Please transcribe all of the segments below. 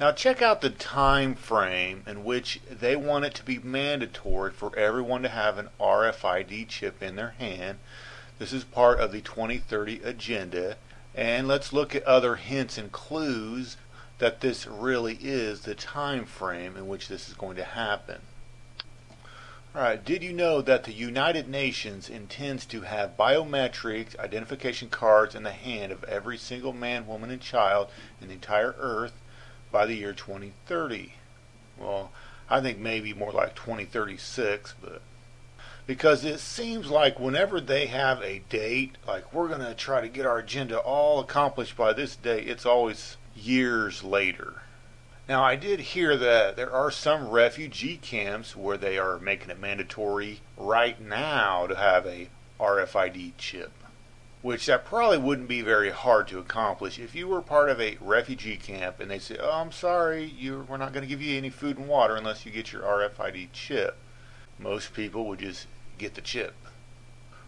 Now check out the time frame in which they want it to be mandatory for everyone to have an RFID chip in their hand. This is part of the 2030 agenda. And let's look at other hints and clues that this really is the time frame in which this is going to happen. All right, did you know that the United Nations intends to have biometric identification cards in the hand of every single man, woman, and child in the entire earth by the year 2030. Well, I think maybe more like 2036, but because it seems like whenever they have a date, like we're going to try to get our agenda all accomplished by this date, it's always years later. Now, I did hear that there are some refugee camps where they are making it mandatory right now to have a RFID chip which that probably wouldn't be very hard to accomplish if you were part of a refugee camp and they say, "Oh, I'm sorry, you we're not going to give you any food and water unless you get your RFID chip." Most people would just get the chip.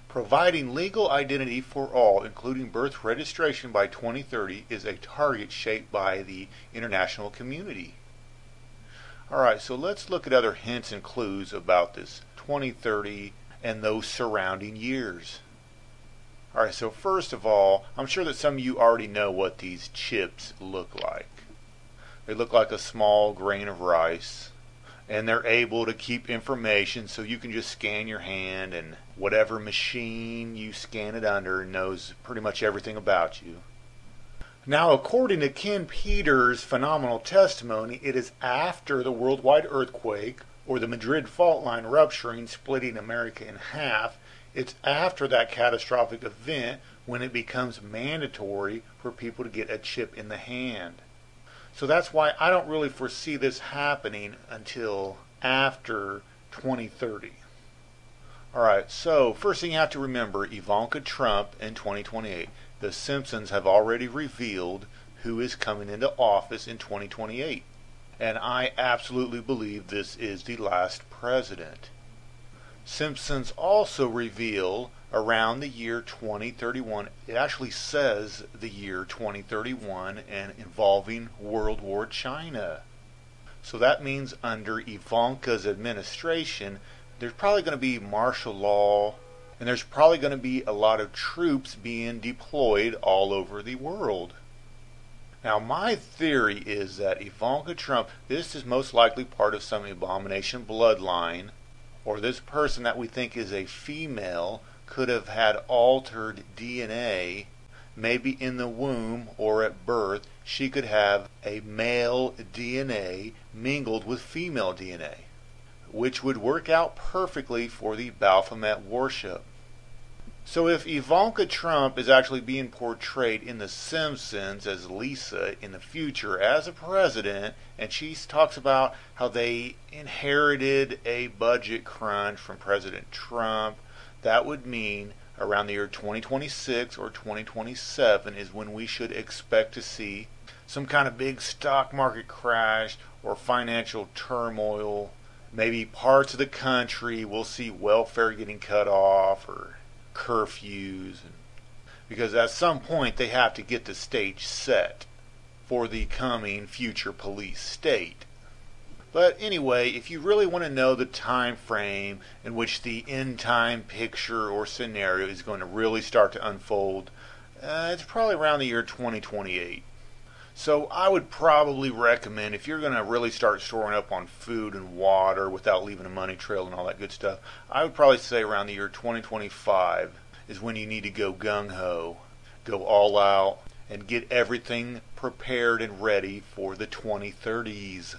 Providing legal identity for all, including birth registration by 2030, is a target shaped by the international community. All right, so let's look at other hints and clues about this 2030 and those surrounding years. All right, so first of all, I'm sure that some of you already know what these chips look like. They look like a small grain of rice, and they're able to keep information so you can just scan your hand, and whatever machine you scan it under knows pretty much everything about you. Now, according to Ken Peters' phenomenal testimony, it is after the worldwide earthquake or the Madrid fault line rupturing, splitting America in half, it's after that catastrophic event when it becomes mandatory for people to get a chip in the hand. So that's why I don't really foresee this happening until after 2030. All right, so first thing you have to remember Ivanka Trump in 2028. The Simpsons have already revealed who is coming into office in 2028. And I absolutely believe this is the last president. Simpsons also reveal around the year 2031, it actually says the year 2031 and involving World War China. So that means under Ivanka's administration, there's probably going to be martial law and there's probably going to be a lot of troops being deployed all over the world. Now, my theory is that Ivanka Trump, this is most likely part of some abomination bloodline or this person that we think is a female could have had altered DNA, maybe in the womb or at birth, she could have a male DNA mingled with female DNA, which would work out perfectly for the Baphomet worship. So if Ivanka Trump is actually being portrayed in The Simpsons as Lisa in the future as a president, and she talks about how they inherited a budget crunch from President Trump, that would mean around the year 2026 or 2027 is when we should expect to see some kind of big stock market crash or financial turmoil. Maybe parts of the country will see welfare getting cut off or curfews and, because at some point they have to get the stage set for the coming future police state. But anyway, if you really want to know the time frame in which the end time picture or scenario is going to really start to unfold, uh, it's probably around the year 2028. So I would probably recommend if you're going to really start storing up on food and water without leaving a money trail and all that good stuff, I would probably say around the year 2025 is when you need to go gung ho, go all out, and get everything prepared and ready for the 2030s.